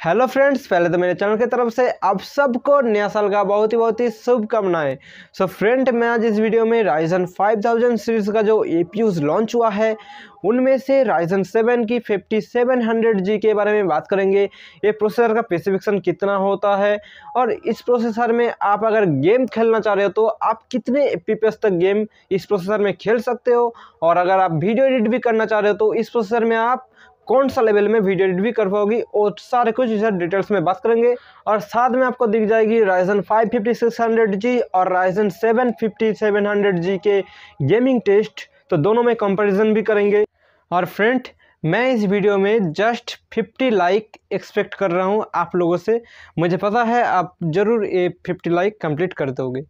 Hello friends पहले तो मेरे चैनल की तरफ़ से आप सबको नया साल का बहुत ही बहुत ही शुभकामनाएँ। सो फ्रेंड मैं आज इस वीडियो में राइजन 5000 सीरीज़ का जो ए लॉन्च हुआ है, उनमें से राइजन 7 की 5700G के बारे में बात करेंगे। ये प्रोसेसर का स्पेसिफिकेशन कितना होता है और इस प्रोसेसर में आप अगर गेम खेलना चाह रहे हो तो आप कितने एफ़ तक गेम इस प्रोसेसर में खेल सकते हो? और अगर आप वीडियो एडिट भी करना चाह रहे हो तो इस प्रोसेसर में आप कौन सा लेवल में वीडियो एडिट भी कर पाओगी और सारे कुछ इसे डिटेल्स में बात करेंगे। और साथ में आपको दिख जाएगी राइजन 55600G और राइजन 75700G के गेमिंग टेस्ट तो दोनों में कंपैरिजन भी करेंगे। और फ्रेंड मैं इस वीडियो में जस्ट 50 लाइक एक्सपेक्ट कर रहा हूँ आप लोगों से। मुझे पता है आप ज़रूर ये 50 लाइक कंप्लीट कर दोगे।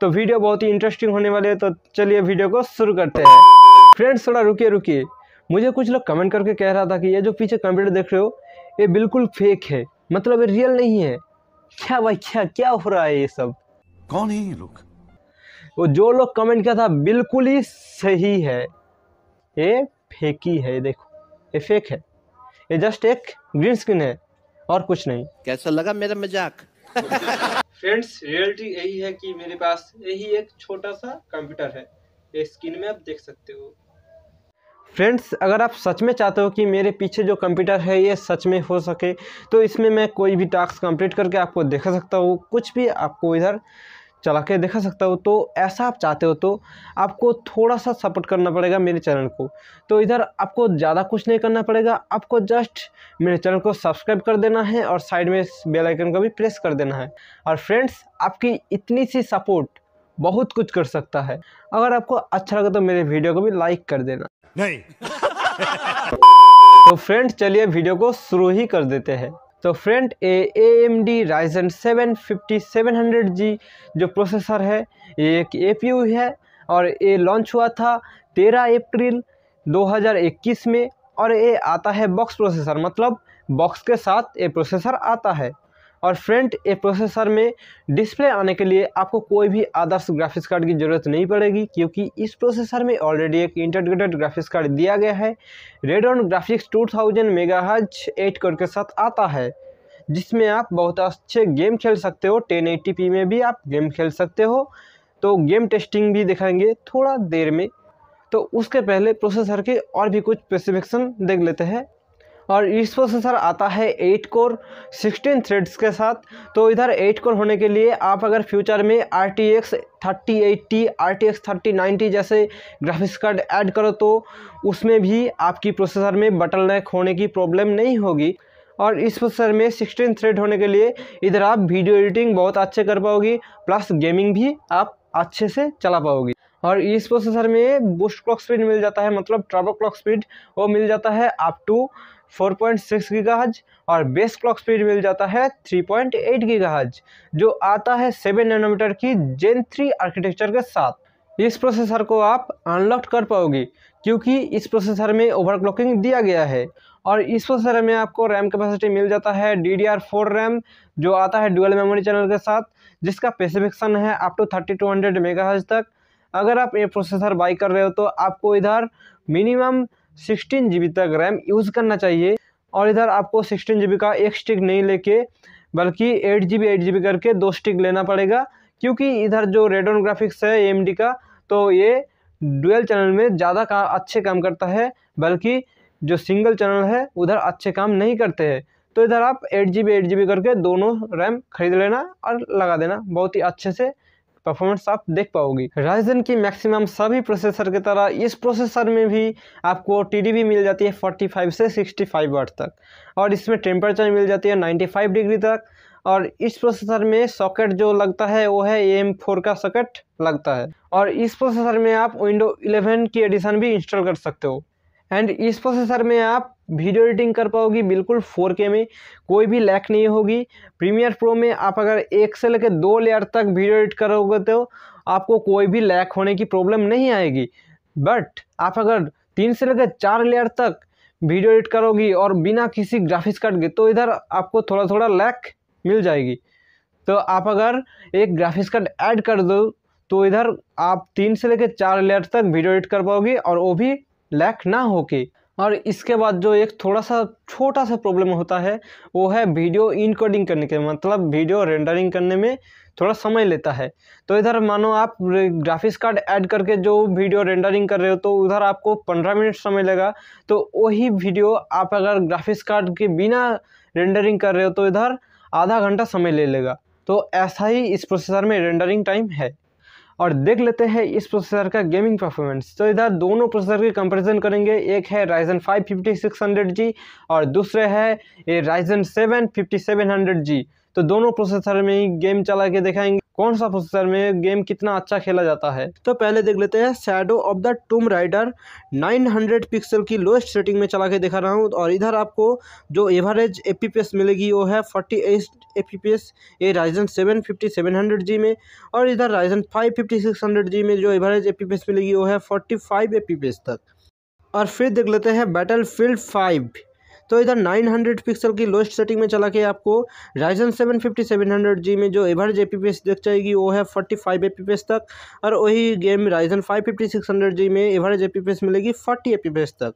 तो वीडियो बहुत ही इंटरेस्टिंग होने वाले है तो चलिए वीडियो को शुरू करते हैं। फ्रेंड्स थोड़ा रुकिए रुकिए। मुझे कुछ लोग कमेंट करके कह रहा था कि ये जो पीछे कंप्यूटर देख रहे हो ये बिल्कुल फेक है। मतलब ये रियल नहीं है। क्या भाई क्या क्या हो रहा है ये सब? कौन है ये लोग? वो जो लोग कमेंट किया था बिल्कुल ही सही है। ये फेक ही है देखो। ये फेक है। ये जस्ट एक ग्रीन स्क्रीन है और कुछ नहीं। कैसा लगा मेरा मज़ाक? फ्रेंड्स रियलिटी यही है कि मेरे पास यही एक छोटा सा कंप्यूटर है। ये स्क्रीन में आप देख सकते हो। फ्रेंड्स, अगर आप सच में चाहते हो कि मेरे पीछे जो कंप्यूटर है, ये सच में हो सके तो इसमें मैं कोई भी टास्क कंप्लीट करके आपको दिखा सकता हूँ, कुछ भी आपको इधर चला के दिखा सकता हूँ। तो ऐसा आप चाहते हो तो आपको थोड़ा सा सपोर्ट करना पड़ेगा मेरे चैनल को। तो इधर आपको ज़्यादा कुछ नहीं करना पड़ेगा, आपको जस्ट मेरे चैनल को सब्सक्राइब कर देना है और साइड में बेल आइकन को भी प्रेस कर देना है। और फ्रेंड्स, आपकी इतनी सी सपोर्ट बहुत कुछ कर सकता है। अगर आपको अच्छा लगे तो मेरे वीडियो को भी लाइक कर देना। नहीं। तो फ्रेंड चलिए वीडियो को शुरू ही कर देते हैं। तो friend A M D Ryzen seven fifty seven hundred G जो प्रोसेसर है ये एक ए पी यू है और ये लॉन्च हुआ था तेरह अप्रैल 2021 में और ये आता है बॉक्स प्रोसेसर मतलब बॉक्स के साथ ये प्रोसेसर आता है। और फ्रंट ए प्रोसेसर में डिस्प्ले आने के लिए आपको कोई भी आदर्श ग्राफिक्स कार्ड की ज़रूरत नहीं पड़ेगी, क्योंकि इस प्रोसेसर में ऑलरेडी एक इंटीग्रेटेड ग्राफिक्स कार्ड दिया गया है। Radeon graphics 2000 thousand megahertz eight core के साथ आता है, जिसमें आप बहुत अच्छे गेम खेल सकते हो। टेन पी में भी आप गेम खेल सकते हो। तो गेम टेस्टिंग भी दिखाएँगे थोड़ा देर में। तो उसके पहले प्रोसेसर के और भी कुछ स्पेसिफिकेशन देख लेते हैं। और इस प्रोसेसर आता है एट कोर सिक्सटीन थ्रेड्स के साथ। तो इधर एट कोर होने के लिए आप अगर फ्यूचर में R T X thirty eighty R T X thirty ninety जैसे ग्राफिक्स कार्ड ऐड करो तो उसमें भी आपकी प्रोसेसर में बटल नेक होने की प्रॉब्लम नहीं होगी। और इस प्रोसेसर में 16 थ्रेड होने के लिए इधर आप वीडियो एडिटिंग बहुत अच्छे कर पाओगी प्लस गेमिंग भी आप अच्छे से चला पाओगी। और इस प्रोसेसर में बूस्ट क्लॉक स्पीड मिल जाता है मतलब ट्रबल क्लॉक स्पीड वो मिल जाता है अप टू 4.6 गीगाहर्ट्ज और बेस क्लॉक स्पीड मिल जाता है 3.8 गीगाहर्ट्ज, जो आता है सेवन नैनोमीटर की जेन थ्री आर्किटेक्चर के साथ। इस प्रोसेसर को आप अनलॉक कर पाओगे, क्योंकि इस प्रोसेसर में ओवरक्लॉकिंग दिया गया है। और इस प्रोसेसर में आपको रैम कैपेसिटी मिल जाता है D D R four RAM जो आता है डुअल मेमोरी चैनल के साथ, जिसका स्पेसिफिकेशन है up to thirty two hundred mega तक। अगर आप ये प्रोसेसर बाई कर रहे हो तो आपको इधर मिनिमम सिक्सटीन जी तक रैम यूज़ करना चाहिए। और इधर आपको सिक्सटीन जी का एक स्टिक नहीं लेके, बल्कि eight G B eight G B करके दो स्टिक लेना पड़ेगा, क्योंकि इधर जो रेडोन ग्राफिक्स है एम डी का तो ये डुअल चैनल में ज़्यादा का, अच्छे काम करता है, बल्कि जो सिंगल चैनल है, उधर अच्छे काम नहीं करते हैं। तो इधर आप eight G B eight G B करके दोनों रैम खरीद लेना और लगा देना, बहुत ही अच्छे से परफॉर्मेंस आप देख पाओगी। राइजन की मैक्सिमम सभी प्रोसेसर की तरह इस प्रोसेसर में भी आपको टी मिल जाती है 45 से 65 वाट तक और इसमें टेम्परेचर मिल जाती है 95 डिग्री तक और इस प्रोसेसर में सॉकेट जो लगता है वो है एम फोर का सॉकेट लगता है और इस प्रोसेसर में आप विंडो 11 की एडिशन भी इंस्टॉल कर सकते हो। एंड इस प्रोसेसर में आप वीडियो एडिटिंग कर पाओगी, बिल्कुल 4K में, कोई भी लैक नहीं होगी। प्रीमियर प्रो में आप अगर एक से लेकर दो लेयर तक वीडियो एडिट करोगे तो आपको कोई भी लैक होने की प्रॉब्लम नहीं आएगी। बट आप अगर तीन से लेकर चार लेयर तक वीडियो एडिट करोगी और बिना किसी ग्राफिक्स कार्ड के तो इधर आपको थोड़ा थोड़ा लैक मिल जाएगी। तो आप अगर एक ग्राफिक्स कार्ड ऐड कर दो तो इधर आप तीन से लेकर चार लेयर तक वीडियो एडिट कर पाओगे और वो भी लैक ना होके। और इसके बाद जो एक थोड़ा सा छोटा सा प्रॉब्लम होता है, वो है वीडियो इनकोडिंग करने के मतलब वीडियो रेंडरिंग करने में थोड़ा समय लेता है। तो इधर मानो आप ग्राफिक्स कार्ड ऐड करके जो वीडियो रेंडरिंग कर रहे हो तो उधर आपको पंद्रह मिनट समय लगा तो वही वीडियो आप अगर ग्राफिक्स कार्ड के बिना रेंडरिंग कर रहे हो तो इधर आधा घंटा समय ले लेगा। तो ऐसा ही इस प्रोसेसर में रेंडरिंग टाइम है। और देख लेते हैं इस प्रोसेसर का गेमिंग परफॉर्मेंस तो इधर दोनों प्रोसेसर की कंपैरिजन करेंगे। एक है Ryzen five fifty six hundred G और दूसरे है ये Ryzen seven fifty seven hundred G तो दोनों प्रोसेसर में ही गेम चला के दिखाएँगे। कौन सा प्रोसेसर में गेम कितना अच्छा खेला जाता है? तो पहले देख लेते हैं Shadow of the Tomb Raider 900 pixel की लोएस्ट सेटिंग में चला के दिखा रहा हूँ और इधर आपको जो एवरेज एपीपीएस मिलेगी, वो है फोर्टी एट ए पी ये Ryzen seven fifty seven hundred G में और इधर Ryzen five fifty six hundred G में जो एवरेज एपीपीएस मिलेगी, वो है फोर्टी फाइव ए तक। और फिर देख लेते हैं बैटल फ़ील्ड फाइव तो इधर 900 पिक्सल की लोएस्ट सेटिंग में चला के आपको Ryzen seven fifty seven hundred G में जो एवरेज ए पी देख जाएगी, वो है फोर्टी फाइव ए तक। और वही game Ryzen five fifty six hundred G में एवरेज एपीपीएस मिलेगी फोर्टी ए तक।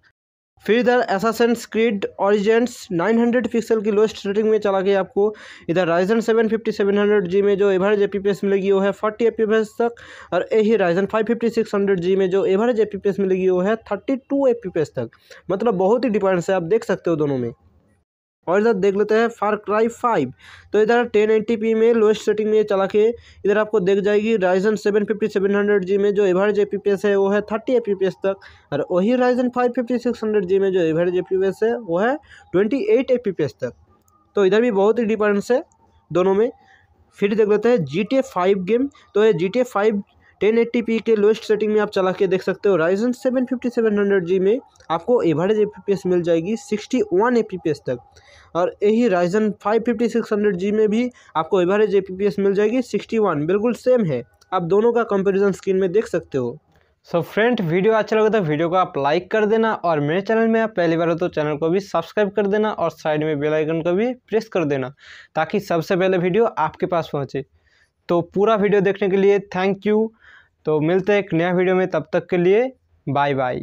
फिर इधर एसासन स्क्रीड ऑरिजेंट्स 900 पिक्सल की लोएस्ट रेटिंग में चला गया आपको। इधर राइजन 750 700 जी में जो एवरेज एपीपीएस मिलेगी, वो है 40 एपीपीएस तक, और यही राइजन 550 600 जी में जो एवरेज एपीपीएस मिलेगी, वो है 32 एपीपीएस तक। मतलब बहुत ही डिफरेंस है, आप देख सकते हो दोनों में। और इधर देख लेते हैं फार क्राई फाइव तो इधर टेन एट्टी पी में लोएस्ट सेटिंग में चला के इधर आपको देख जाएगी Ryzen seven fifty seven hundred G में जो average A P P S है, वो है thirty A P P S तक। और वही Ryzen five fifty six hundred G में जो average A P P S है, वो है twenty eight A P P S तक। तो इधर भी बहुत ही डिफरेंस है दोनों में। फिर देख लेते हैं G T A five game तो ये G T A five ten eighty P के लोएस्ट सेटिंग में आप चला के देख सकते हो। Ryzen seven fifty seven hundred G में आपको एवरेज ए मिल जाएगी सिक्सटी वन ए तक। और यही Ryzen five fifty six hundred G में भी आपको एवरेज ए मिल जाएगी सिक्सटी वन। बिल्कुल सेम है। आप दोनों का कंपेरिजन स्क्रीन में देख सकते हो। सो so फ्रेंड वीडियो अच्छा लगे तो वीडियो को आप लाइक कर देना और मेरे चैनल में आप पहली बार हो तो चैनल को भी सब्सक्राइब कर देना और साइड में बेल आइकन को भी प्रेस कर देना ताकि सबसे पहले वीडियो आपके पास पहुँचे। तो पूरा वीडियो देखने के लिए थैंक यू तो मिलते हैं एक नया वीडियो में तब तक के लिए बाय बाय।